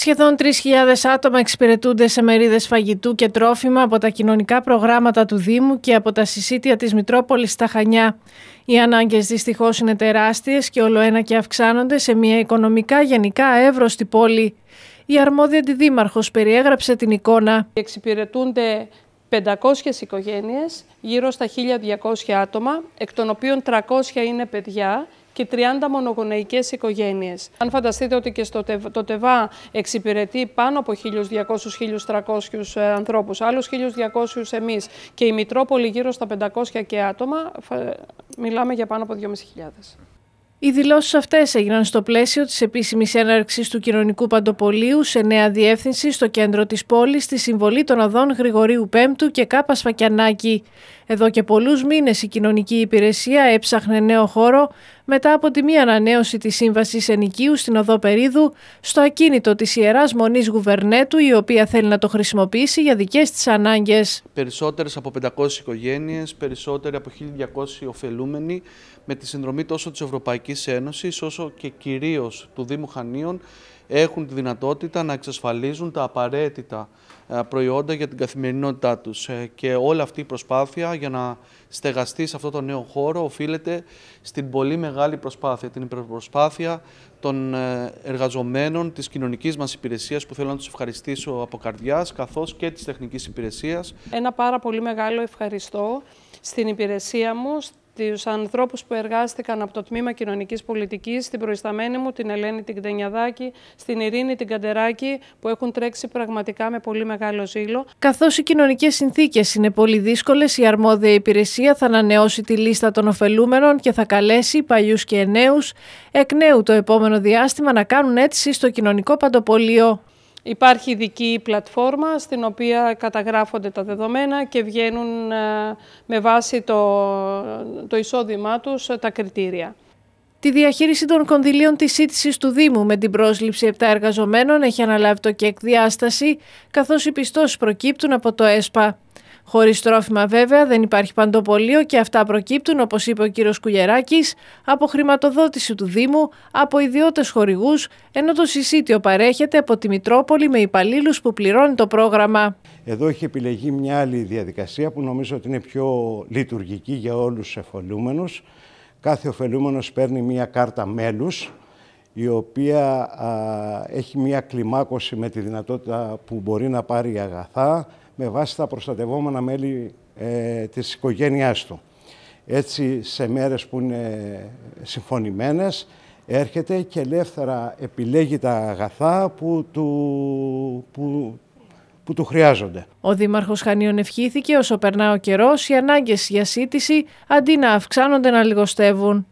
Σχεδόν 3.000 άτομα εξυπηρετούνται σε μερίδες φαγητού και τρόφιμα από τα κοινωνικά προγράμματα του Δήμου και από τα συσίτια της Μητρόπολης στα Χανιά. Οι ανάγκες δυστυχώς είναι τεράστιες και όλο και αυξάνονται σε μια οικονομικά γενικά εύρωστη πόλη. Η αρμόδια αντιδήμαρχος περιέγραψε την εικόνα. Εξυπηρετούνται 500 οικογένειες, γύρω στα 1.200 άτομα, εκ των οποίων 300 είναι παιδιά και 30 μονογονεϊκές οικογένειες. Αν φανταστείτε ότι και στο το ΤΕΒΑ εξυπηρετεί πάνω από 1.200-1.300 ε, ανθρώπους, άλλους 1.200 εμείς και η Μητρόπολη γύρω στα 500 και άτομα, μιλάμε για πάνω από 2.500. Οι δηλώσεις αυτές έγιναν στο πλαίσιο της επίσημης έναρξης του κοινωνικού παντοπολίου σε νέα διεύθυνση στο κέντρο της πόλης στη συμβολή των οδών Γρηγορίου Πέμπτου και Κάπα Σφακιανάκη. Εδώ και πολλούς μήνες η κοινωνική υπηρεσία έψαχνε νέο χώρο μετά από τη μία ανανέωση της σύμβασης ενοικίου στην οδό Περίδου στο ακίνητο της ιεράς Μονής Γουβερνέτου, η οποία θέλει να το χρησιμοποιήσει για δικές της ανάγκες. Περισσότερες από 500 οικογένειες, περισσότεροι από 1.200 ωφελούμενοι με τη συνδρομή τόσο της Ευρωπαϊκής Ένωσης όσο και κυρίως του Δήμου Χανίων έχουν τη δυνατότητα να εξασφαλίζουν τα απαραίτητα ε, προϊόντα για την καθημερινότητά τους. Ε, και όλη αυτή η προσπάθεια για να στεγαστεί σε αυτό το νέο χώρο οφείλεται στην πολύ μεγάλη προσπάθεια, την υπερπροσπάθεια των ε, εργαζομένων της κοινωνικής μας υπηρεσίας που θέλω να τους ευχαριστήσω από καρδιάς καθώς και της τεχνικής υπηρεσίας. Ένα πάρα πολύ μεγάλο ευχαριστώ στην υπηρεσία μου, τους ανθρώπους που εργάστηκαν από το Τμήμα Κοινωνικής Πολιτικής, στην προϊσταμένη μου, την Ελένη την Κτενιαδάκη, στην Ειρήνη την Καντεράκη, που έχουν τρέξει πραγματικά με πολύ μεγάλο ζήλο. Καθώς οι κοινωνικές συνθήκες είναι πολύ δύσκολες, η αρμόδια υπηρεσία θα ανανεώσει τη λίστα των ωφελούμενων και θα καλέσει παλιούς και νέους εκ νέου το επόμενο διάστημα να κάνουν αίτηση στο κοινωνικό παντοπολείο. Υπάρχει ειδική πλατφόρμα στην οποία καταγράφονται τα δεδομένα και βγαίνουν ε, με βάση το, το εισόδημά τους ε, τα κριτήρια. Τη διαχείριση των κονδυλίων της σύντησης του Δήμου με την πρόσληψη 7 εργαζομένων έχει αναλάβει το ΚΕΚ διάσταση, καθώς οι πιστώσεις προκύπτουν από το ΕΣΠΑ. Χωρίς τρόφιμα, βέβαια, δεν υπάρχει παντοπολείο και αυτά προκύπτουν, όπως είπε ο κύριος Κουγεράκης, από χρηματοδότηση του Δήμου, από ιδιώτες χορηγούς, ενώ το συσίτιο παρέχεται από τη Μητρόπολη με υπαλλήλους που πληρώνει το πρόγραμμα. Εδώ έχει επιλεγεί μια άλλη διαδικασία που νομίζω ότι είναι πιο λειτουργική για όλους του εφολούμενους. Κάθε ωφελούμενος παίρνει μια κάρτα μέλους, η οποία έχει μια κλιμάκωση με τη δυνατότητα που μπορεί να πάρει αγαθά, με βάση τα προστατευόμενα μέλη ε, της οικογένειάς του. Έτσι, σε μέρες που είναι συμφωνημένες, έρχεται και ελεύθερα επιλέγει τα αγαθά που του, που, που του χρειάζονται. Ο Δήμαρχος Χανίων ευχήθηκε όσο περνά ο καιρός οι ανάγκες για σύντηση αντί να αυξάνονται να λιγοστεύουν.